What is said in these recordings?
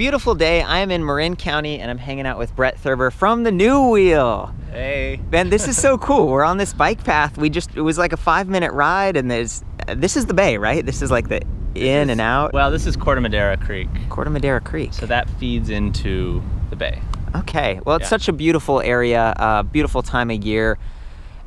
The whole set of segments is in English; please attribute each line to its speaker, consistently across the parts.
Speaker 1: beautiful day. I am in Marin County and I'm hanging out with Brett Thurber from the New Wheel.
Speaker 2: Hey.
Speaker 1: Man, this is so cool. We're on this bike path. We just, it was like a five minute ride and there's, this is the bay, right? This is like the in
Speaker 2: is,
Speaker 1: and out.
Speaker 2: Well, this is Corte Madera Creek.
Speaker 1: Corte Madera Creek.
Speaker 2: So that feeds into the bay.
Speaker 1: Okay. Well, it's
Speaker 2: Yeah.
Speaker 1: such a beautiful area, uh, beautiful time of year.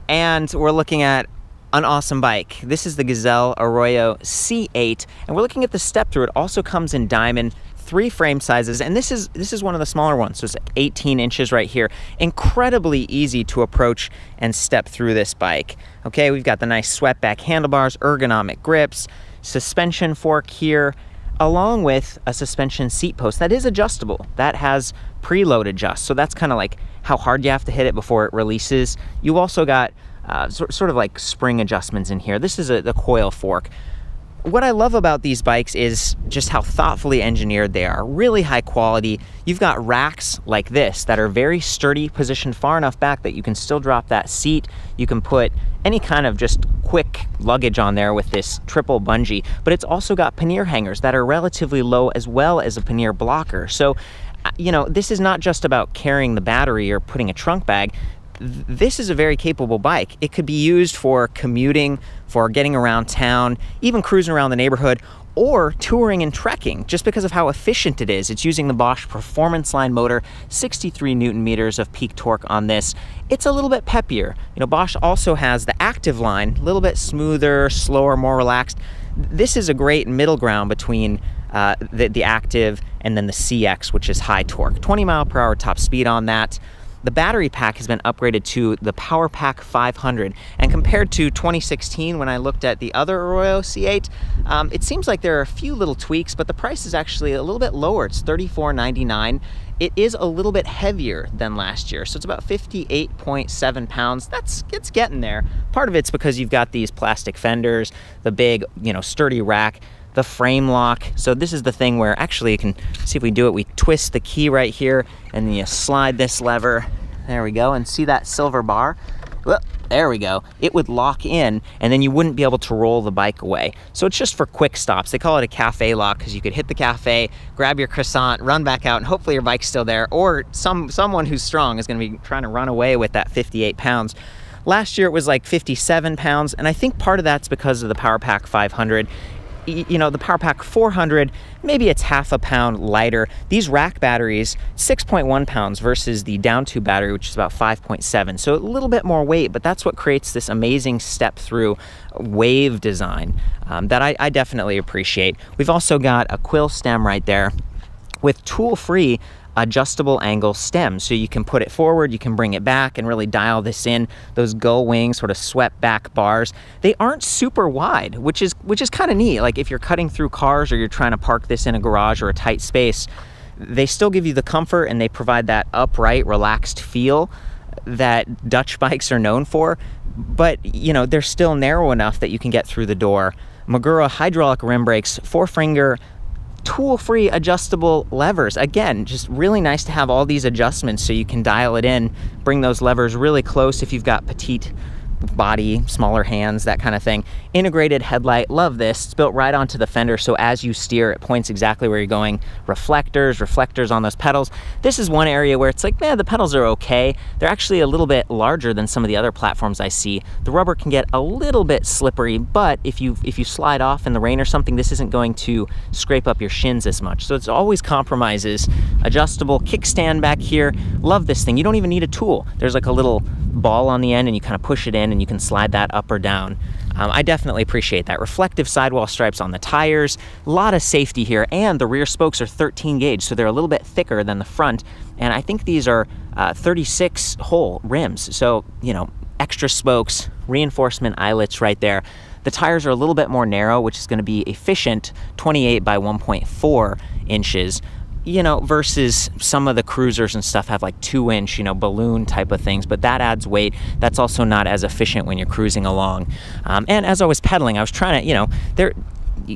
Speaker 1: And we're looking at an awesome bike. This is the Gazelle Arroyo C8, and we're looking at the step through. It also comes in diamond, three frame sizes, and this is this is one of the smaller ones. So it's 18 inches right here. Incredibly easy to approach and step through this bike. Okay, we've got the nice swept back handlebars, ergonomic grips, suspension fork here, along with a suspension seat post that is adjustable. That has preload adjust. So that's kind of like how hard you have to hit it before it releases. You also got uh, sort, sort of like spring adjustments in here. This is a, the coil fork. What I love about these bikes is just how thoughtfully engineered they are. Really high quality. You've got racks like this that are very sturdy, positioned far enough back that you can still drop that seat. You can put any kind of just quick luggage on there with this triple bungee, but it's also got pannier hangers that are relatively low as well as a pannier blocker. So, uh, you know, this is not just about carrying the battery or putting a trunk bag this is a very capable bike. It could be used for commuting, for getting around town, even cruising around the neighborhood, or touring and trekking just because of how efficient it is. It's using the Bosch Performance Line motor, 63 newton meters of peak torque on this. It's a little bit peppier. You know, Bosch also has the active line, a little bit smoother, slower, more relaxed. This is a great middle ground between uh, the, the active and then the CX, which is high torque. 20 mile per hour top speed on that. The battery pack has been upgraded to the Power Pack 500, and compared to 2016 when I looked at the other Arroyo C8, um, it seems like there are a few little tweaks, but the price is actually a little bit lower. It's $34.99. It is a little bit heavier than last year, so it's about 58.7 pounds. That's it's getting there. Part of it's because you've got these plastic fenders, the big, you know, sturdy rack the frame lock. So this is the thing where actually you can see if we do it, we twist the key right here and then you slide this lever. There we go. And see that silver bar? Well, there we go. It would lock in and then you wouldn't be able to roll the bike away. So it's just for quick stops. They call it a cafe lock because you could hit the cafe, grab your croissant, run back out, and hopefully your bike's still there. Or some someone who's strong is going to be trying to run away with that 58 pounds. Last year it was like 57 pounds, and I think part of that's because of the Power Pack 500 you know, the Power Pack 400, maybe it's half a pound lighter. These rack batteries, 6.1 pounds versus the down tube battery, which is about 5.7. So a little bit more weight, but that's what creates this amazing step through wave design um, that I, I definitely appreciate. We've also got a quill stem right there with tool free adjustable angle stem. So you can put it forward, you can bring it back and really dial this in. Those gull wing sort of swept back bars, they aren't super wide, which is which is kind of neat. Like if you're cutting through cars or you're trying to park this in a garage or a tight space, they still give you the comfort and they provide that upright, relaxed feel that Dutch bikes are known for. But you know, they're still narrow enough that you can get through the door. Magura hydraulic rim brakes, four finger tool-free adjustable levers. Again, just really nice to have all these adjustments so you can dial it in, bring those levers really close if you've got petite body, smaller hands, that kind of thing. Integrated headlight, love this. It's built right onto the fender, so as you steer, it points exactly where you're going. Reflectors, reflectors on those pedals. This is one area where it's like, man, the pedals are okay. They're actually a little bit larger than some of the other platforms I see. The rubber can get a little bit slippery, but if you if you slide off in the rain or something, this isn't going to scrape up your shins as much. So it's always compromises. Adjustable kickstand back here. Love this thing. You don't even need a tool. There's like a little ball on the end and you kind of push it in and you can slide that up or down. Um, I definitely appreciate that. Reflective sidewall stripes on the tires, a lot of safety here, and the rear spokes are 13 gauge, so they're a little bit thicker than the front. And I think these are uh, 36 hole rims, so, you know, extra spokes, reinforcement eyelets right there. The tires are a little bit more narrow, which is going to be efficient 28 by 1.4 inches you know, versus some of the cruisers and stuff have like two inch, you know, balloon type of things, but that adds weight. That's also not as efficient when you're cruising along. Um, and as I was pedaling, I was trying to, you know, there,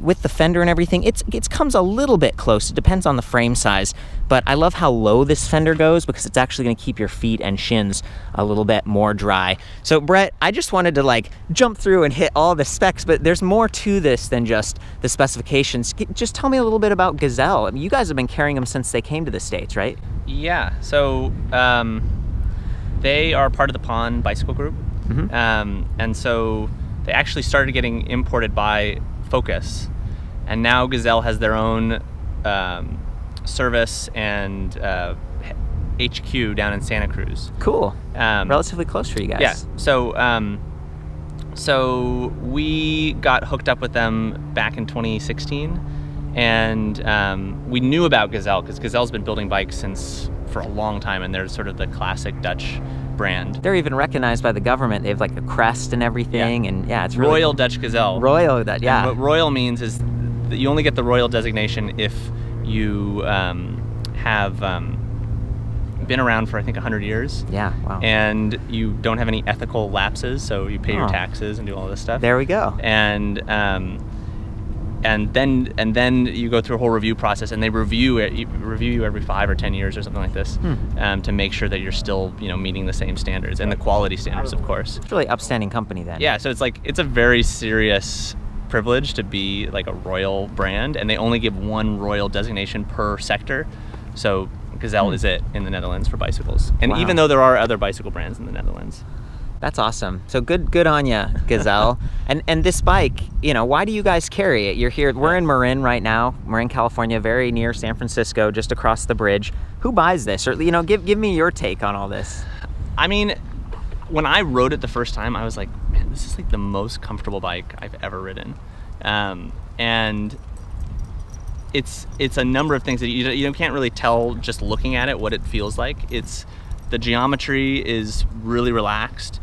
Speaker 1: with the fender and everything, it's it comes a little bit close. It depends on the frame size, but I love how low this fender goes because it's actually going to keep your feet and shins a little bit more dry. So Brett, I just wanted to like jump through and hit all the specs, but there's more to this than just the specifications. Just tell me a little bit about Gazelle. I mean, you guys have been carrying them since they came to the states, right?
Speaker 2: Yeah. So um, they are part of the Pon Bicycle Group,
Speaker 1: Mhm.
Speaker 2: um, and so they actually started getting imported by Focus, and now Gazelle has their own um, service and uh, HQ down in Santa Cruz.
Speaker 1: Cool.
Speaker 2: Um,
Speaker 1: Relatively close for you guys.
Speaker 2: Yeah. So, um, so we got hooked up with them back in 2016, and um, we knew about Gazelle because Gazelle's been building bikes since for a long time, and they're sort of the classic Dutch brand.
Speaker 1: They're even recognized by the government. They have like a crest and everything, and yeah, it's really
Speaker 2: Royal Dutch Gazelle.
Speaker 1: Royal. That
Speaker 2: And
Speaker 1: yeah.
Speaker 2: what royal means is that you only get the royal designation if you um, have um, been around for I think 100 years.
Speaker 1: yeah. Wow.
Speaker 2: and you don't have any ethical lapses, so you pay
Speaker 1: Oh.
Speaker 2: your taxes and do all this stuff.
Speaker 1: there we go.
Speaker 2: And um, and then and then you go through a whole review process, and they review it, you- review you every five or ten years or something like this,
Speaker 1: Hmm.
Speaker 2: um, to make sure that you're still you know meeting the same standards and the quality standards, of course.
Speaker 1: It's really upstanding company then.
Speaker 2: Yeah, so it's like it's a very serious privilege to be like a royal brand, and they only give one royal designation per sector. So Gazelle
Speaker 1: Hmm.
Speaker 2: is it in the Netherlands for bicycles, and
Speaker 1: Wow.
Speaker 2: even though there are other bicycle brands in the Netherlands.
Speaker 1: That's awesome. So good, good on you, Gazelle. and and this bike, you know, why do you guys carry it? You're here. We're in Marin right now, Marin, California, very near San Francisco, just across the bridge. Who buys this? Or you know, give give me your take on all this.
Speaker 2: I mean, when I rode it the first time, I was like, man, this is like the most comfortable bike I've ever ridden. Um, and it's it's a number of things that you, you can't really tell just looking at it what it feels like. It's the geometry is really relaxed.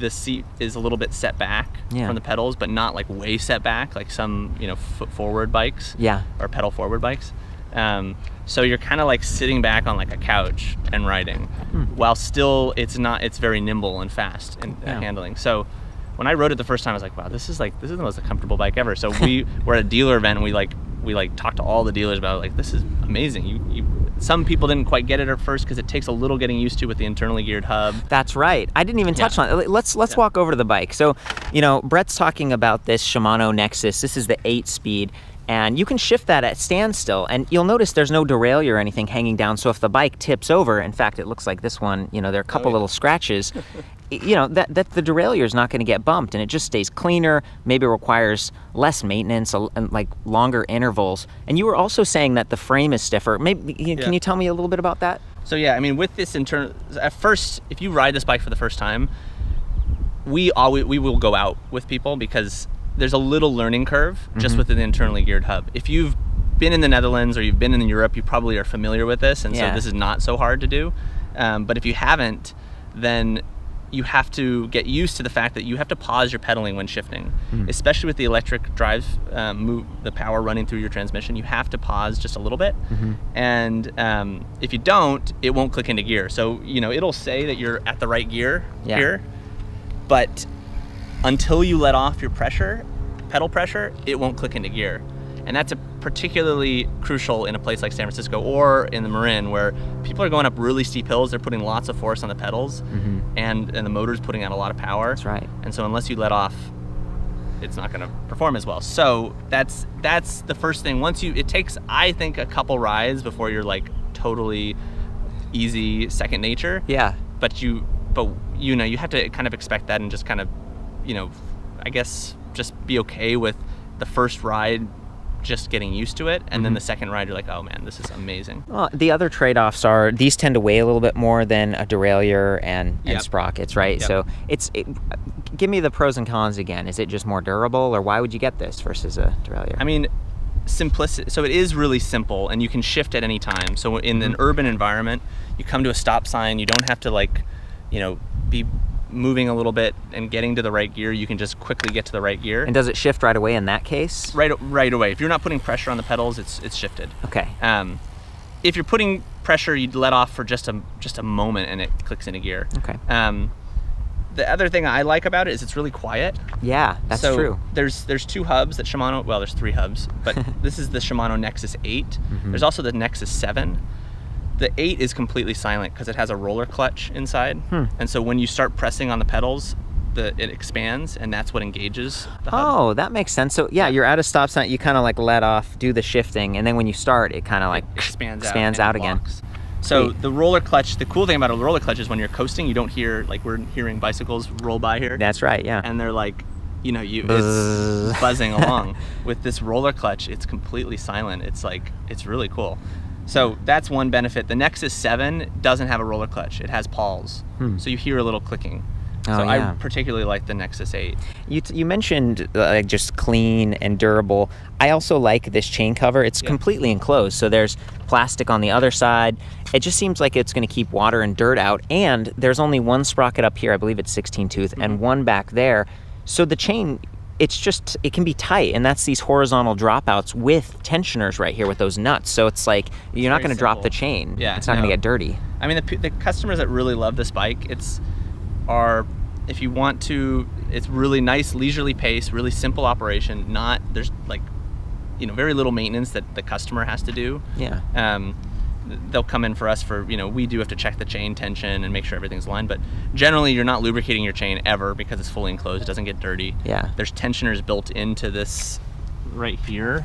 Speaker 2: The seat is a little bit set back
Speaker 1: Yeah.
Speaker 2: from the pedals, but not like way set back like some you know foot forward bikes
Speaker 1: Yeah.
Speaker 2: or pedal forward bikes. Um, so you're kind of like sitting back on like a couch and riding, while still it's not. It's very nimble and fast in uh,
Speaker 1: Yeah.
Speaker 2: handling. So when I rode it the first time, I was like, wow, this is like this is the most comfortable bike ever. So we were at a dealer event and we like we like talked to all the dealers about it, like this is amazing. You you some people didn't quite get it at first because it takes a little getting used to with the internally geared hub.
Speaker 1: That's right. I didn't even touch
Speaker 2: Yeah.
Speaker 1: on it. Let's let's
Speaker 2: Yeah.
Speaker 1: walk over to the bike. So, you know, Brett's talking about this Shimano Nexus. This is the eight speed. And you can shift that at standstill, and you'll notice there's no derailleur or anything hanging down. So if the bike tips over, in fact, it looks like this one. You know, there are a oh, couple
Speaker 2: yeah.
Speaker 1: little scratches. You know that that the derailleur is not going to get bumped, and it just stays cleaner. Maybe requires less maintenance and like longer intervals. And you were also saying that the frame is stiffer. Maybe can
Speaker 2: Yeah.
Speaker 1: you tell me a little bit about that?
Speaker 2: So yeah, I mean, with this internal, at first, if you ride this bike for the first time, we always we will go out with people because there's a little learning curve just with an internally geared hub. If you've been in the Netherlands or you've been in Europe, you probably are familiar with this, and
Speaker 1: Yeah.
Speaker 2: so this is not so hard to do. Um, but if you haven't, then you have to get used to the fact that you have to pause your pedaling when shifting, especially with the electric drive, um, move the power running through your transmission. You have to pause just a little bit, and um, if you don't, it won't click into gear. So you know it'll say that you're at the right gear
Speaker 1: Yeah.
Speaker 2: here, but until you let off your pressure, pedal pressure, it won't click into gear. And that's a particularly crucial in a place like San Francisco or in the Marin where people are going up really steep hills, they're putting lots of force on the pedals mm-hmm. and, and the motor's putting out a lot of power.
Speaker 1: That's right.
Speaker 2: And so unless you let off, it's not gonna perform as well. So that's that's the first thing. Once you it takes I think a couple rides before you're like totally easy second nature
Speaker 1: Yeah.
Speaker 2: but you but you know you have to kind of expect that and just kind of you know i guess just be okay with the first ride just getting used to it and then mm-hmm. the second ride you're like oh man this is amazing
Speaker 1: Well, the other trade-offs are these tend to weigh a little bit more than a derailleur and, and
Speaker 2: Yep.
Speaker 1: sprockets, right?
Speaker 2: Yep.
Speaker 1: So it's it, give me the pros and cons again. Is it just more durable, or why would you get this versus a derailleur?
Speaker 2: i mean simplicity so it is really simple and you can shift at any time so in an mm-hmm. urban environment you come to a stop sign you don't have to like you know be moving a little bit and getting to the right gear you can just quickly get to the right gear
Speaker 1: and does it shift right away in that case?
Speaker 2: right right away if you're not putting pressure on the pedals it's it's shifted
Speaker 1: Okay.
Speaker 2: Um, if you're putting pressure, you'd let off for just a just a moment and it clicks into gear.
Speaker 1: Okay.
Speaker 2: Um, the other thing I like about it is it's really quiet.
Speaker 1: Yeah, that's
Speaker 2: so
Speaker 1: true.
Speaker 2: There's there's two hubs that Shimano. Well, there's three hubs, but this is the Shimano Nexus 8.
Speaker 1: Mm-hmm.
Speaker 2: There's also the Nexus 7. The 8 is completely silent because it has a roller clutch inside,
Speaker 1: Hmm.
Speaker 2: and so when you start pressing on the pedals, the it expands, and that's what engages.
Speaker 1: Oh, that makes sense. So yeah, you're at a stop sign. You kind of like let off, do the shifting, and then when you start, it kind of like
Speaker 2: expands out,
Speaker 1: expands
Speaker 2: and
Speaker 1: out again.
Speaker 2: locks. So
Speaker 1: Sweet.
Speaker 2: the roller clutch, the cool thing about a roller clutch is when you're coasting, you don't hear like we're hearing bicycles roll by here,
Speaker 1: That's right. Yeah.
Speaker 2: and they're like, you know, you it's buzzing along. With this roller clutch, it's completely silent. It's like it's really cool. So that's one benefit. The Nexus 7 doesn't have a roller clutch. It has pawls.
Speaker 1: Hmm.
Speaker 2: So you hear a little clicking.
Speaker 1: Oh,
Speaker 2: so
Speaker 1: yeah.
Speaker 2: I particularly like the Nexus 8.
Speaker 1: You, t- you mentioned uh, like just clean and durable. I also like this chain cover. It's
Speaker 2: Yeah.
Speaker 1: completely enclosed, so there's plastic on the other side. It just seems like it's going to keep water and dirt out. And there's only one sprocket up here. I believe it's 16 tooth,
Speaker 2: Mm-hmm.
Speaker 1: and one back there. So the chain, it's just it can be tight, and that's these horizontal dropouts with tensioners right here with those nuts. So it's like you're not going to drop the chain.
Speaker 2: Yeah,
Speaker 1: it's not going to get dirty.
Speaker 2: I mean, the, the customers that really love this bike, it's are if you want to, it's really nice, leisurely pace, really simple operation. Not there's like, you know, very little maintenance that the customer has to do.
Speaker 1: Yeah.
Speaker 2: Um, they'll come in for us for you know we do have to check the chain tension and make sure everything's aligned but generally you're not lubricating your chain ever because it's fully enclosed it doesn't get dirty
Speaker 1: Yeah.
Speaker 2: there's tensioners built into this right here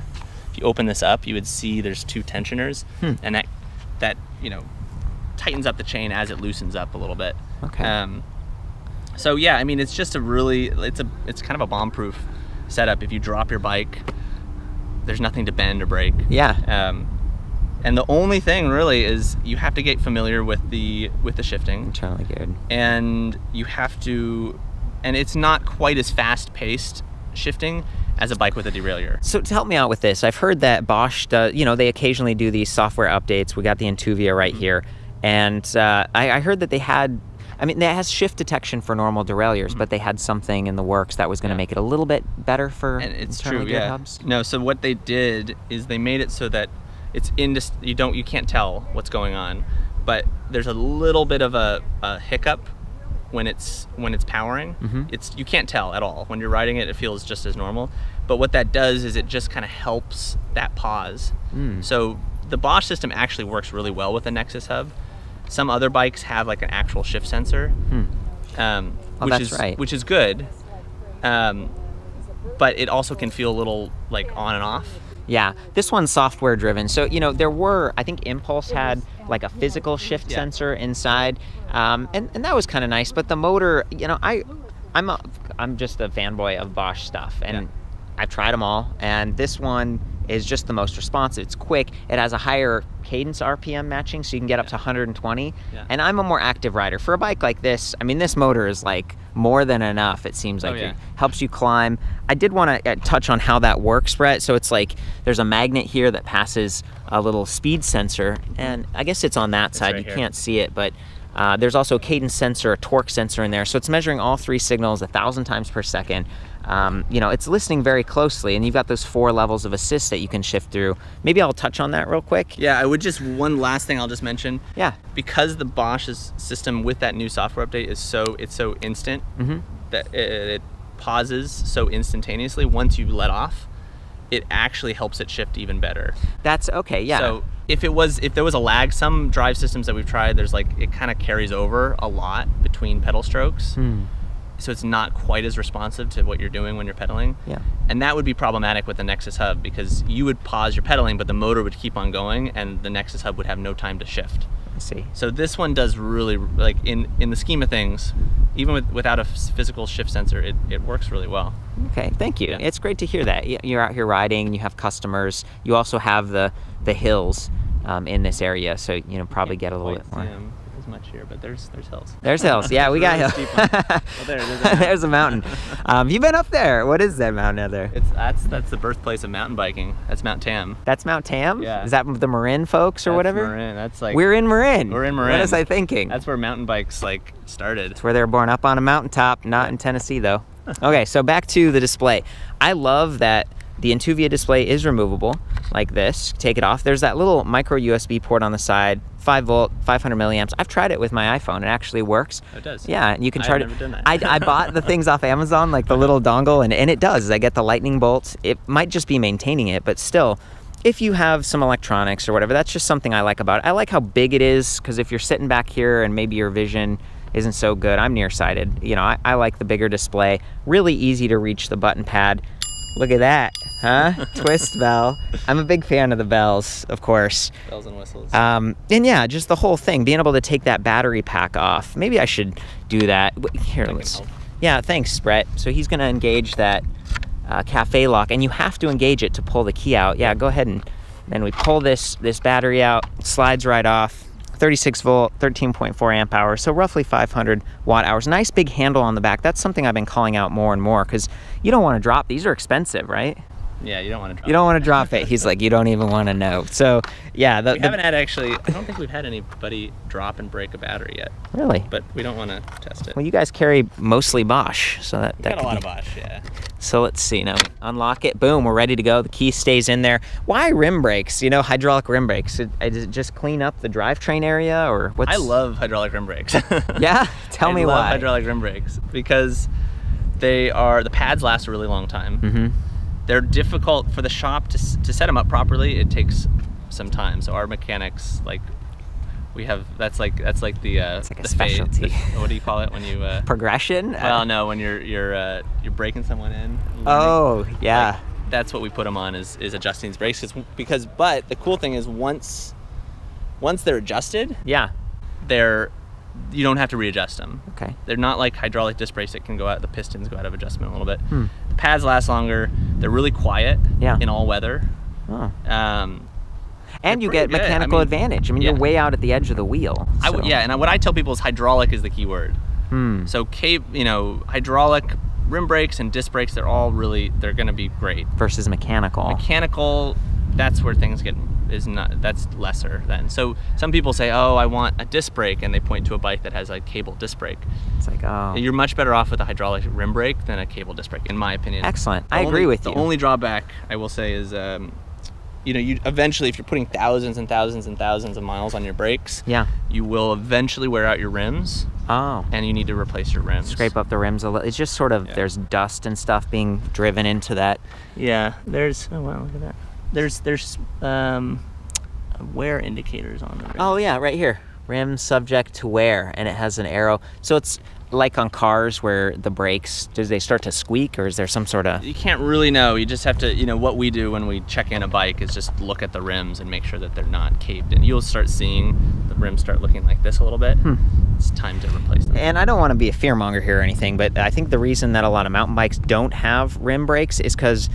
Speaker 2: if you open this up you would see there's two tensioners
Speaker 1: Hmm.
Speaker 2: and that that you know tightens up the chain as it loosens up a little bit
Speaker 1: Okay.
Speaker 2: um, so yeah i mean it's just a really it's a it's kind of a bomb proof setup if you drop your bike there's nothing to bend or break
Speaker 1: Yeah.
Speaker 2: um, and the only thing really is you have to get familiar with the with the shifting
Speaker 1: Internally geared.
Speaker 2: and you have to and it's not quite as fast paced shifting as a bike with a derailleur
Speaker 1: So to help me out with this, I've heard that Bosch does, you know, they occasionally do these software updates. We got the Intuvia right
Speaker 2: Mm-hmm.
Speaker 1: here. And uh, I, I heard that they had, I mean, it has shift detection for normal derailleurs, but they had something in the works that was going to
Speaker 2: Mm-hmm. Yeah.
Speaker 1: make it a little bit better for
Speaker 2: and it's true yeah
Speaker 1: hubs.
Speaker 2: no so what they did is they made it so that it's indis- you don't you can't tell what's going on but there's a little bit of a, a hiccup when it's when it's powering
Speaker 1: Mhm.
Speaker 2: it's you can't tell at all when you're riding it it feels just as normal but what that does is it just kind of helps that pause
Speaker 1: Mm.
Speaker 2: so the Bosch system actually works really well with the Nexus hub some other bikes have like an actual shift sensor
Speaker 1: Hmm.
Speaker 2: um,
Speaker 1: Oh,
Speaker 2: which is
Speaker 1: right.
Speaker 2: which is good. Um, but it also can feel a little like on and off.
Speaker 1: Yeah, this one's software driven. So, you know, there were, I think Impulse had like a physical shift
Speaker 2: Yeah.
Speaker 1: sensor inside, um, and, and that was kind of nice. But the motor, you know, I, I'm, a, I'm just a fanboy of Bosch stuff, and
Speaker 2: Yeah.
Speaker 1: I've tried them all, and this one is just the most responsive. It's quick. It has a higher cadence RPM matching, so you can get up to 120.
Speaker 2: Yeah.
Speaker 1: And I'm a more active rider. For a bike like this, I mean, this motor is like more than enough. It seems
Speaker 2: Oh,
Speaker 1: like
Speaker 2: yeah.
Speaker 1: it helps you climb. I did want to uh, touch on how that works, Brett. So it's like there's a magnet here that passes a little speed sensor, and I guess it's on that side.
Speaker 2: right
Speaker 1: you
Speaker 2: here.
Speaker 1: can't see it, but uh, there's also a cadence sensor, a torque sensor in there. So it's measuring all three signals a thousand times per second. Um, you know, it's listening very closely, and you've got those four levels of assist that you can shift through. Maybe I'll touch on that real quick.
Speaker 2: Yeah, I would just one last thing I'll just mention.
Speaker 1: Yeah.
Speaker 2: Because the Bosch's system with that new software update is so it's so instant
Speaker 1: Mhm.
Speaker 2: that it, it pauses so instantaneously once you let off. It actually helps it shift even better.
Speaker 1: That's okay. Yeah.
Speaker 2: So if it was if there was a lag, some drive systems that we've tried, there's like it kind of carries over a lot between pedal strokes.
Speaker 1: Hmm.
Speaker 2: So it's not quite as responsive to what you're doing when you're pedaling.
Speaker 1: Yeah.
Speaker 2: And that would be problematic with the Nexus Hub because you would pause your pedaling, but the motor would keep on going, and the Nexus Hub would have no time to shift.
Speaker 1: I see.
Speaker 2: So this one does really like in in the scheme of things, even with, without a physical shift sensor, it, it works really well.
Speaker 1: Okay, thank you.
Speaker 2: Yeah.
Speaker 1: It's great to hear that. You're out here riding, you have customers, you also have the the hills um, in this area, so you know probably get a little bit more.
Speaker 2: see 'em as much here, but there's there's hills.
Speaker 1: There's hills. Yeah, we got
Speaker 2: Really
Speaker 1: hills.
Speaker 2: Well, there, there's a mountain.
Speaker 1: There's a mountain. Um, you been up there? What is that mountain out there?
Speaker 2: It's that's that's the birthplace of mountain biking. That's Mount Tam.
Speaker 1: That's Mount Tam.
Speaker 2: Yeah.
Speaker 1: Is that the Marin folks or
Speaker 2: That's
Speaker 1: whatever?
Speaker 2: Marin. That's like
Speaker 1: We're in Marin.
Speaker 2: We're in
Speaker 1: What
Speaker 2: Marin.
Speaker 1: was I thinking?
Speaker 2: That's where mountain bikes like started.
Speaker 1: It's where they were born up on a mountaintop, not in Tennessee though. okay, so back to the display. I love that the Intuvia display is removable, like this. Take it off. There's that little micro USB port on the side, 5 volt, 500 milliamps. I've tried it with my iPhone. It actually works.
Speaker 2: Oh, it does?
Speaker 1: Yeah, and you can charge it.
Speaker 2: never done that.
Speaker 1: I, I bought the things off Amazon, like the little dongle, and, and it does. I get the lightning bolt. It might just be maintaining it, but still, if you have some electronics or whatever, that's just something I like about it. I like how big it is because if you're sitting back here and maybe your vision isn't so good, I'm nearsighted. You know, I, I like the bigger display. Really easy to reach the button pad. Look at that, huh? Twist bell. I'm a big fan of the bells, of course.
Speaker 2: Bells and whistles.
Speaker 1: Um, and yeah, just the whole thing, being able to take that battery pack off. Maybe I should do that. Here, let's. Yeah, thanks, Brett. So he's gonna engage that uh, cafe lock, and you have to engage it to pull the key out. Yeah, go ahead and then we pull this this battery out, slides right off. 36 volt, 13.4 amp hours, so roughly 500 watt hours. Nice big handle on the back. That's something I've been calling out more and more because you don't want to drop. These are expensive, right?
Speaker 2: Yeah, you don't want to.
Speaker 1: Drop you don't want to drop it. He's like, you don't even want to know. So yeah, the,
Speaker 2: We
Speaker 1: the-
Speaker 2: haven't had actually. I don't think we've had anybody drop and break a battery yet,
Speaker 1: really.
Speaker 2: but we don't want to test it.
Speaker 1: Well, you guys carry mostly Bosch, so that,
Speaker 2: we
Speaker 1: that
Speaker 2: got a lot
Speaker 1: be-
Speaker 2: of Bosch. Yeah.
Speaker 1: So let's see. Now unlock it. Boom, we're ready to go. The key stays in there. Why rim brakes? You know, hydraulic rim brakes. It, does it just clean up the drivetrain area, or what's?
Speaker 2: I love hydraulic rim brakes.
Speaker 1: Yeah, tell
Speaker 2: I
Speaker 1: me
Speaker 2: love
Speaker 1: why.
Speaker 2: hydraulic rim brakes because they are the pads last a really long time.
Speaker 1: Mm-hmm.
Speaker 2: They're difficult for the shop to, to set them up properly. It takes some time. So our mechanics like we have that's like that's like the uh,
Speaker 1: It's like a
Speaker 2: the fade-
Speaker 1: specialty.
Speaker 2: the- what do you call it when you uh,
Speaker 1: Progression.
Speaker 2: well no when you're you're uh, you're breaking someone in. learning.
Speaker 1: oh yeah.
Speaker 2: Like, that's what we put them on is, is adjusting these brakes 'cause- because but the cool thing is once once they're adjusted
Speaker 1: yeah.
Speaker 2: they're you don't have to readjust them
Speaker 1: Okay.
Speaker 2: they're not like hydraulic disc brakes that can go out the pistons go out of adjustment a little bit
Speaker 1: Hmm.
Speaker 2: the pads last longer they're really quiet
Speaker 1: Yeah.
Speaker 2: in all weather
Speaker 1: Oh.
Speaker 2: um,
Speaker 1: And you get
Speaker 2: good. I
Speaker 1: mechanical
Speaker 2: mean,
Speaker 1: advantage. I mean,
Speaker 2: yeah.
Speaker 1: you're way out at the edge of the wheel.
Speaker 2: I w- yeah and what i tell people is hydraulic is the key word
Speaker 1: Hmm.
Speaker 2: so cab you know hydraulic rim brakes and disc brakes they're all really they're going to be great
Speaker 1: Versus mechanical.
Speaker 2: mechanical that's where things get is not that's lesser then so some people say oh i want a disc brake and they point to a bike that has a cable disc brake
Speaker 1: it's like oh.
Speaker 2: you're much better off with a hydraulic rim brake than a cable disc brake in my opinion
Speaker 1: Excellent.
Speaker 2: The
Speaker 1: I agree with
Speaker 2: the
Speaker 1: you.
Speaker 2: The only drawback i will say is um, you know you eventually if you're putting thousands and thousands and thousands of miles on your brakes
Speaker 1: yeah.
Speaker 2: you will eventually wear out your rims
Speaker 1: Oh.
Speaker 2: and you need to replace your rims
Speaker 1: Scrape up the rims a little. It's just sort of
Speaker 2: Yeah.
Speaker 1: there's dust and stuff being driven into that.
Speaker 2: Yeah, there's oh wow, look at that. There's there's um wear indicators on the rim.
Speaker 1: Oh yeah, right here. Rim subject to wear, and it has an arrow. So it's like on cars where the brakes, do they start to squeak, or is there some sort of?
Speaker 2: You can't really know. You just have to, you know, what we do when we check in a bike is just look at the rims and make sure that they're not caved in. You'll start seeing the rims start looking like this a little bit. It's time to replace them.
Speaker 1: And I don't want to be a fearmonger here or anything, but I think the reason that a lot of mountain bikes don't have rim brakes is because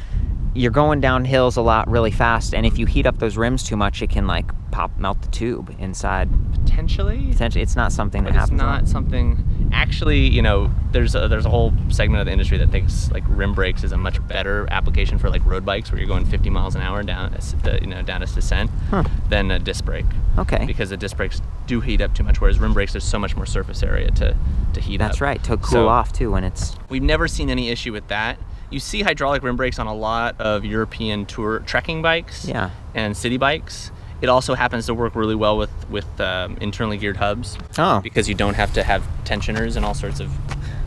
Speaker 1: you're going down hills a lot really fast, and if you heat up those rims too much, it can like pop melt the tube inside.
Speaker 2: Potentially,
Speaker 1: Potentially, it's not something that
Speaker 2: it's
Speaker 1: happens. lot.
Speaker 2: not something. Actually, you know, there's a, there's a whole segment of the industry that thinks like rim brakes is a much better application for like road bikes where you're going 50 miles an hour down, a s- the, you know, down a descent
Speaker 1: Huh.
Speaker 2: than a disc brake.
Speaker 1: Okay.
Speaker 2: because the disc brakes do heat up too much, whereas rim brakes there's so much more surface area to, to heat up.
Speaker 1: That's right. To cool
Speaker 2: So,
Speaker 1: off too when it's.
Speaker 2: We've never seen any issue with that. You see hydraulic rim brakes on a lot of European tour trekking bikes
Speaker 1: Yeah.
Speaker 2: and city bikes. It also happens to work really well with with um, internally geared hubs
Speaker 1: Oh.
Speaker 2: because you don't have to have tensioners and all sorts of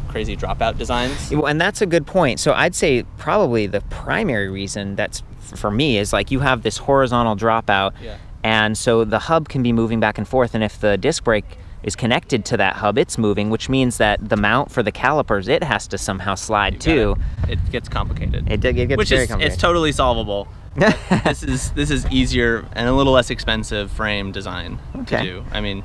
Speaker 2: crazy dropout designs.
Speaker 1: Well, and that's a good point. So I'd say probably the primary reason that's for me is like you have this horizontal dropout,
Speaker 2: Yeah.
Speaker 1: and so the hub can be moving back and forth. And if the disc brake is connected to that hub, it's moving, which means that the mount for the calipers it has to somehow slide
Speaker 2: You
Speaker 1: too.
Speaker 2: gotta- It gets complicated.
Speaker 1: It, it gets
Speaker 2: which
Speaker 1: very
Speaker 2: is
Speaker 1: complicated.
Speaker 2: it's totally solvable. this is this is easier and a little less expensive frame design
Speaker 1: Okay.
Speaker 2: to do. I mean,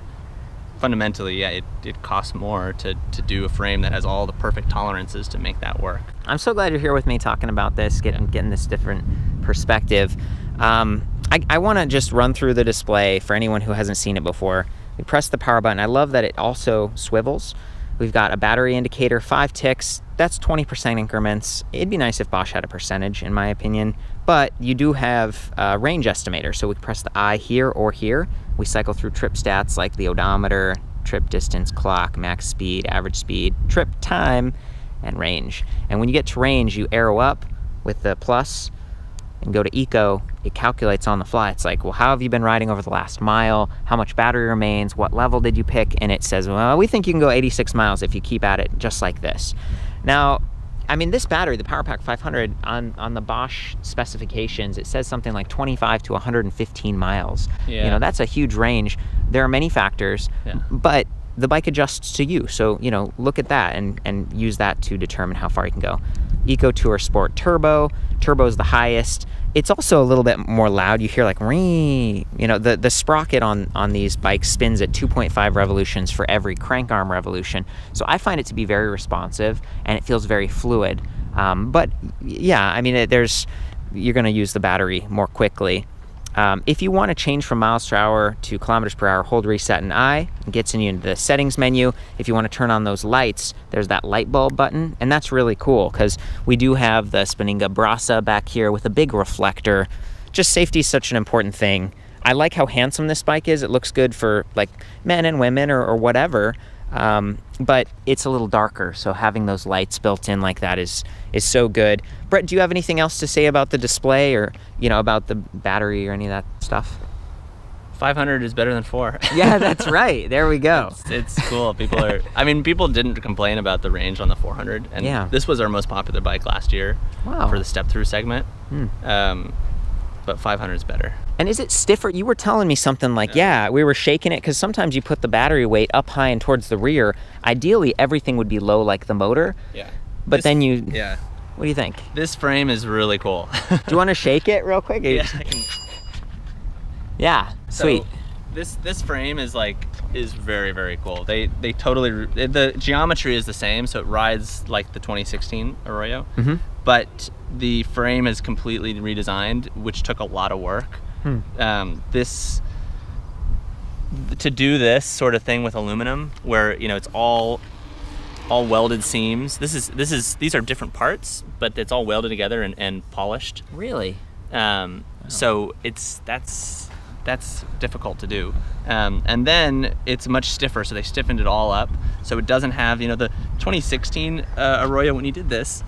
Speaker 2: fundamentally, yeah, it, it costs more to, to do a frame that has all the perfect tolerances to make that work.
Speaker 1: I'm so glad you're here with me talking about this, getting getting this different perspective. Um, I, I want to just run through the display for anyone who hasn't seen it before. We press the power button. I love that it also swivels. We've got a battery indicator, five ticks. That's 20% increments. It'd be nice if Bosch had a percentage, in my opinion. But you do have a range estimator, so we press the I here or here. We cycle through trip stats like the odometer, trip distance, clock, max speed, average speed, trip time, and range. And when you get to range, you arrow up with the plus and go to eco, it calculates on the fly. It's like, well, how have you been riding over the last mile? How much battery remains? What level did you pick? And it says, well, we think you can go 86 miles if you keep at it just like this. Now, I mean, this battery, the PowerPack 500, on, on the Bosch specifications, it says something like 25 to 115 miles.
Speaker 2: Yeah.
Speaker 1: You know, that's a huge range. There are many factors,
Speaker 2: Yeah.
Speaker 1: but the bike adjusts to you. So, you know, look at that and, and use that to determine how far you can go. Eco Tour Sport Turbo. Turbo is the highest. It's also a little bit more loud. You hear like. You know, the, the sprocket on, on these bikes spins at 2.5 revolutions for every crank arm revolution. So I find it to be very responsive and it feels very fluid. Um, but yeah, I mean, it, there's you're going to use the battery more quickly. Um, if you want to change from miles per hour to kilometers per hour, hold reset and I. It gets you into the settings menu. If you want to turn on those lights, there's that light bulb button, and that's really cool because we do have the Spanninga Brasa back here with a big reflector. Just safety is such an important thing. I like how handsome this bike is. It looks good for like men and women or, or whatever. Um, but it's a little darker, so having those lights built in like that is is so good. Brett, do you have anything else to say about the display or you know about the battery or any of that stuff?
Speaker 2: 500 is better than four.
Speaker 1: Yeah, that's right. There we go.
Speaker 2: it's, it's cool. People are. I mean, people didn't complain about the range on the 400, and
Speaker 1: Yeah.
Speaker 2: this was our most popular bike last year
Speaker 1: Wow.
Speaker 2: for the step through segment.
Speaker 1: Hmm.
Speaker 2: Um, but 500 is better.
Speaker 1: And is it stiffer? You were telling me something like, yeah, we were shaking it because sometimes you put the battery weight up high and towards the rear. Ideally, everything would be low like the motor.
Speaker 2: Yeah.
Speaker 1: But then you-
Speaker 2: Yeah.
Speaker 1: What do you think?
Speaker 2: This frame is really cool.
Speaker 1: Do you want to shake it real quick?
Speaker 2: yeah. I can-
Speaker 1: Yeah, sweet.
Speaker 2: So, this this frame is like is very very cool. They they totally the geometry is the same, so it rides like the 2016 Arroyo,
Speaker 1: mm -hmm.
Speaker 2: but the frame is completely redesigned, which took a lot of work.
Speaker 1: Hmm.
Speaker 2: Um, this to do this sort of thing with aluminum, where you know it's all all welded seams. This is this is these are different parts, but it's all welded together and, and polished.
Speaker 1: Really?
Speaker 2: Um, So it's that's that's difficult to do. Um, and then it's much stiffer, so they stiffened it all up, so it doesn't have you know the 2016 uh, Arroyo when you did this.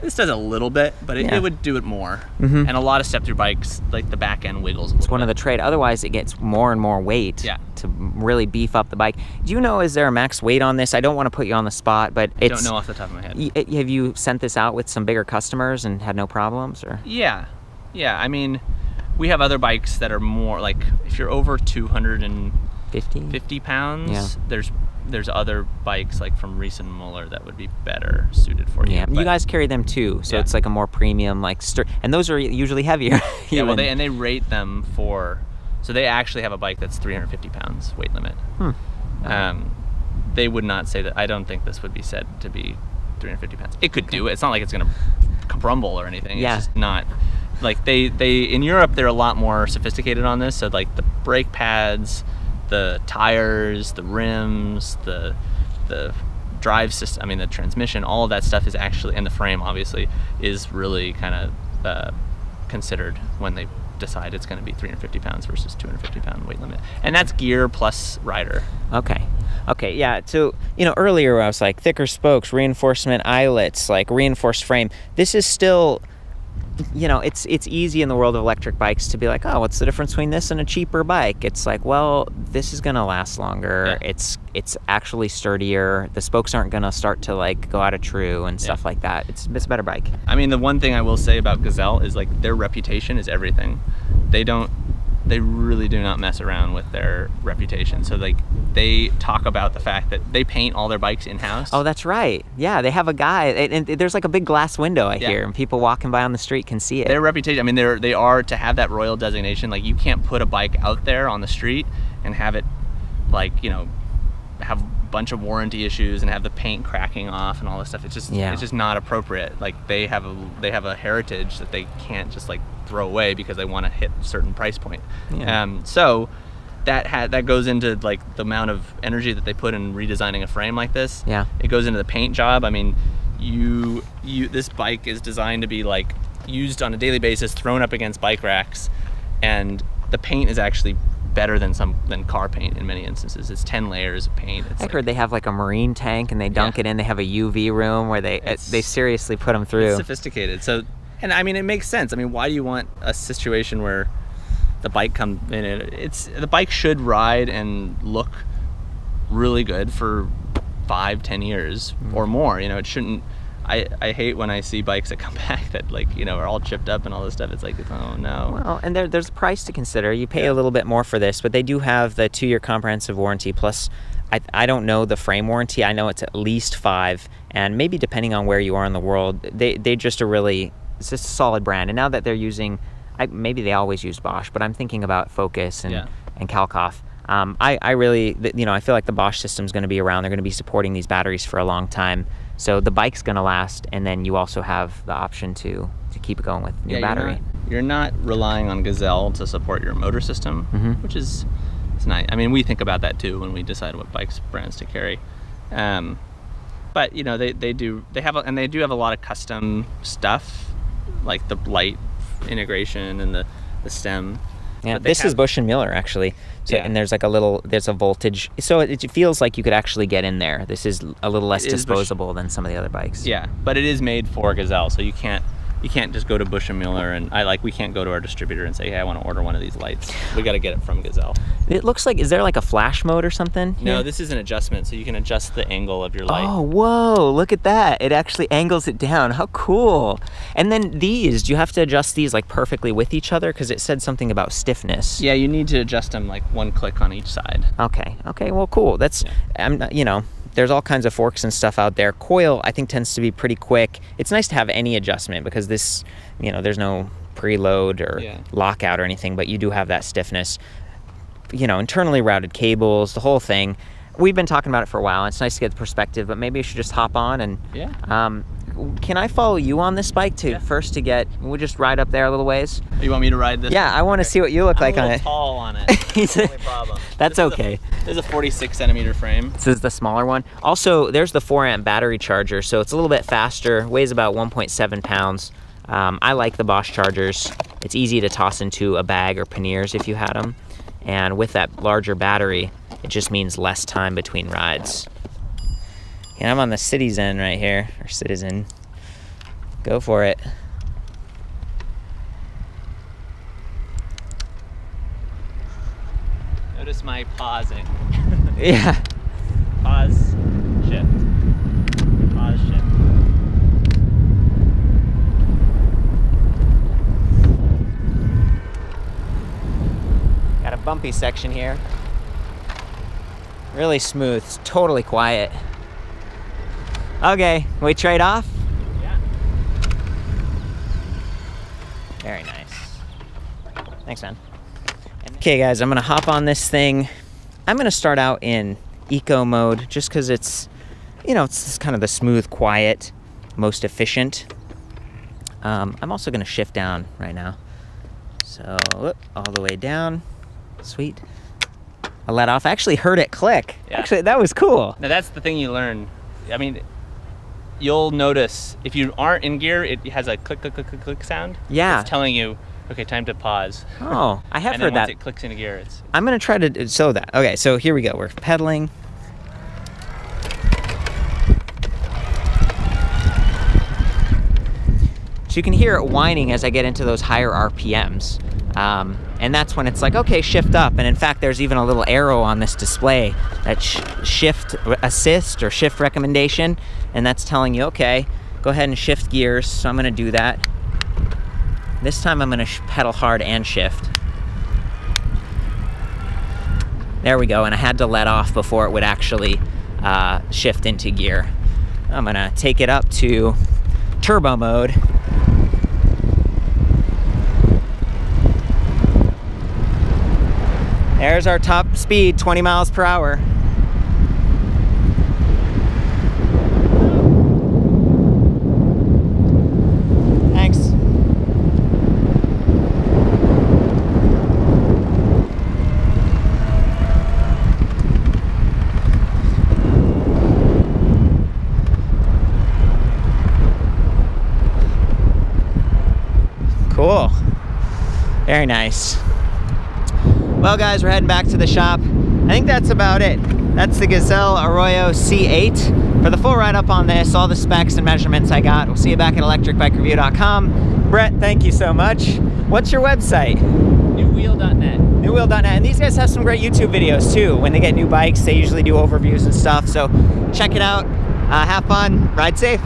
Speaker 2: This does a little bit, but it,
Speaker 1: Yeah.
Speaker 2: it would do it more.
Speaker 1: Mhm.
Speaker 2: And a lot of step through bikes, like the back end wiggles.
Speaker 1: It's one of the trade. Otherwise, it gets more and more weight
Speaker 2: Yeah.
Speaker 1: to really beef up the bike. Do you know, is there a max weight on this? I don't want to put you on the spot, but
Speaker 2: I
Speaker 1: it's.
Speaker 2: don't know off the top of my head.
Speaker 1: Y- have you sent this out with some bigger customers and had no problems, or
Speaker 2: Yeah, yeah. I mean, we have other bikes that are more like if you're over 250
Speaker 1: 50?
Speaker 2: pounds.
Speaker 1: Yeah.
Speaker 2: There's there's other bikes like from Riese and Muller that would be better suited for you.
Speaker 1: Yeah, you guys carry them too, so
Speaker 2: Yeah.
Speaker 1: it's like a more premium, like stir, and those are usually heavier.
Speaker 2: Yeah, well, they and they rate them for. So they actually have a bike that's 350 pounds weight limit.
Speaker 1: Hmm.
Speaker 2: Um, they would not say that. I don't think this would be said to be 350 pounds. It could do it. It's not like it's gonna crumble or anything.
Speaker 1: Yeah.
Speaker 2: It's just not. Like they they in Europe they're a lot more sophisticated on this. So like the brake pads, the tires, the rims, the the drive system. I mean the transmission. All of that stuff is actually and the frame obviously is really kind of uh, considered when they decide it's going to be 350 pounds versus 250 pound weight limit. And that's gear plus rider.
Speaker 1: Okay. Okay, yeah. So, you know, earlier I was like thicker spokes, reinforcement eyelets, like reinforced frame. This is still you know, it's it's easy in the world of electric bikes to be like, "Oh, what's the difference between this and a cheaper bike?" It's like, "Well, this is going to last longer.
Speaker 2: Yeah.
Speaker 1: It's it's actually sturdier. The spokes aren't going to start to like go out of true and stuff like that. It's it's a better bike."
Speaker 2: I mean, the one thing I will say about Gazelle is like their reputation is everything. They don't, they really do not mess around with their reputation. So like they talk about the fact that they paint all their bikes in house.
Speaker 1: Oh, that's right. Yeah, they have a guy, and, there's like a big glass window I
Speaker 2: Yeah.
Speaker 1: hear, and people walking by on the street can see it.
Speaker 2: their reputation. I mean, they're they are to have that royal designation. Like you can't put a bike out there on the street and have it, like you know, have bunch of warranty issues and have the paint cracking off and all this stuff. It's just
Speaker 1: Yeah.
Speaker 2: it's just not appropriate. Like they have a they have a heritage that they can't just like throw away because they want to hit a certain price point.
Speaker 1: Yeah.
Speaker 2: Um, so that had that goes into like the amount of energy that they put in redesigning a frame like this.
Speaker 1: Yeah.
Speaker 2: It goes into the paint job. I mean, you you this bike is designed to be like used on a daily basis, thrown up against bike racks, and the paint is actually better than some than car paint in many instances. It's ten layers of paint. It's
Speaker 1: I
Speaker 2: like-
Speaker 1: heard they have like a marine tank and they dunk
Speaker 2: Yeah.
Speaker 1: it in. They have a UV room where they
Speaker 2: It's-
Speaker 1: they seriously put them through.
Speaker 2: It's sophisticated. So and I mean it makes sense. I mean, why do you want a situation where the bike comes in? It, it's the bike should ride and look really good for five, ten years
Speaker 1: Mm-hmm.
Speaker 2: or more. You know, it shouldn't. I, I hate when I see bikes that come back that like you know are all chipped up and all this stuff. It's like oh no.
Speaker 1: Well, and there, there's a price to consider. You pay a little bit more for this, but they do have the two-year comprehensive warranty. Plus, I, I don't know the frame warranty. I know it's at least five, and maybe depending on where you are in the world, they they just a really it's just a solid brand. And now that they're using, I, maybe they always use Bosch, but I'm thinking about Focus and
Speaker 2: Yeah.
Speaker 1: and Kalkhoff. Um, I, I really, you know, I feel like the Bosch system's going to be around. They're going to be supporting these batteries for a long time. So the bike's going to last, and then you also have the option to to keep it going with new
Speaker 2: Yeah,
Speaker 1: battery.
Speaker 2: You're not, you're not relying on Gazelle to support your motor system,
Speaker 1: Mhm.
Speaker 2: which is it's nice. I mean, we think about that too when we decide what bikes brands to carry. Um, but you know, they, they do they have a, and they do have a lot of custom stuff, like the light integration and the the stem.
Speaker 1: Yeah, this is Busch and Muller actually. So,
Speaker 2: Yeah.
Speaker 1: and there's like a little, there's a voltage. So it, it feels like you could actually get in there. This is a little less
Speaker 2: It is Busch-
Speaker 1: disposable than some of the other bikes.
Speaker 2: Yeah, but it is made for Gazelle, so you can't you can't just go to Busch and Muller and I like we can't go to our distributor and say, hey, I want to order one of these lights. We got to get it from Gazelle.
Speaker 1: It looks like, is there like a flash mode or something?
Speaker 2: No, this is an adjustment, so you can adjust the angle of your light.
Speaker 1: Oh, whoa, look at that. It actually angles it down. How cool. And then these, do you have to adjust these like perfectly with each other? Because it said something about stiffness.
Speaker 2: Yeah, you need to adjust them like one click on each side.
Speaker 1: Okay. Okay. Well, cool. That's, I'm not, you know, there's all kinds of forks and stuff out there. Coil, I think, tends to be pretty quick. It's nice to have any adjustment because this, you know, there's no preload or
Speaker 2: Yeah.
Speaker 1: lockout or anything, but you do have that stiffness. You know, internally routed cables, the whole thing. We've been talking about it for a while. It's nice to get the perspective, but maybe I should just hop on and.
Speaker 2: Yeah.
Speaker 1: Um, can I follow you on this bike to
Speaker 2: Yeah.
Speaker 1: first to get? We'll just ride up there a little ways.
Speaker 2: You want me to ride this?
Speaker 1: Yeah, I want to see what you look
Speaker 2: I'm
Speaker 1: like on it.
Speaker 2: tall on it. That's the only problem.
Speaker 1: That's
Speaker 2: is a-
Speaker 1: okay.
Speaker 2: This is a 46 centimeter frame.
Speaker 1: This is the smaller one. Also, there's the 4 amp battery charger, so it's a little bit faster, weighs about 1.7 pounds. Um, I like the Bosch chargers. It's easy to toss into a bag or panniers if you had them. And with that larger battery, it just means less time between rides. And I'm on the city's end right here, or Citizen. Go for it.
Speaker 2: Notice my pausing.
Speaker 1: Yeah.
Speaker 2: Pause, shift. Pause, shift.
Speaker 1: Got a bumpy section here. Really smooth, it's totally quiet. Okay, we trade off?
Speaker 2: Yeah.
Speaker 1: Very nice. Thanks, man. Okay, guys, I'm gonna hop on this thing. I'm gonna start out in eco mode just because it's, you know, it's kind of the smooth, quiet, most efficient. Um, I'm also gonna shift down right now. So, whoop, all the way down. Sweet. I let off. I actually heard it click.
Speaker 2: Yeah.
Speaker 1: Actually, that was cool.
Speaker 2: Now that's the thing you learn. I mean, you'll notice if you aren't in gear, it has a click, click, click, click, click sound.
Speaker 1: Yeah.
Speaker 2: It's telling you, okay, time to pause.
Speaker 1: Oh, I have
Speaker 2: and
Speaker 1: heard that.
Speaker 2: it clicks into gear, it's
Speaker 1: I'm gonna try to show that. Okay, so here we go. We're pedaling. So you can hear it whining as I get into those higher RPMs. Um, and that's when it's like, okay, shift up. And in fact, there's even a little arrow on this display that sh- shift assist or shift recommendation. And that's telling you, okay, go ahead and shift gears. So I'm gonna do that. This time I'm gonna pedal hard and shift. There we go, and I had to let off before it would actually uh, shift into gear. I'm gonna take it up to turbo mode. There's our top speed, 20 miles per hour. Thanks. Cool. Very nice. Well, guys, we're heading back to the shop. I think that's about it. That's the Gazelle Arroyo C8. For the full write-up on this, all the specs and measurements I got, we'll see you back at electricbikereview.com. Brett, thank you so much. What's your website?
Speaker 2: Newwheel.net.
Speaker 1: Newwheel.net. And these guys have some great YouTube videos too. When they get new bikes, they usually do overviews and stuff. So check it out. Uh, have fun. Ride safe.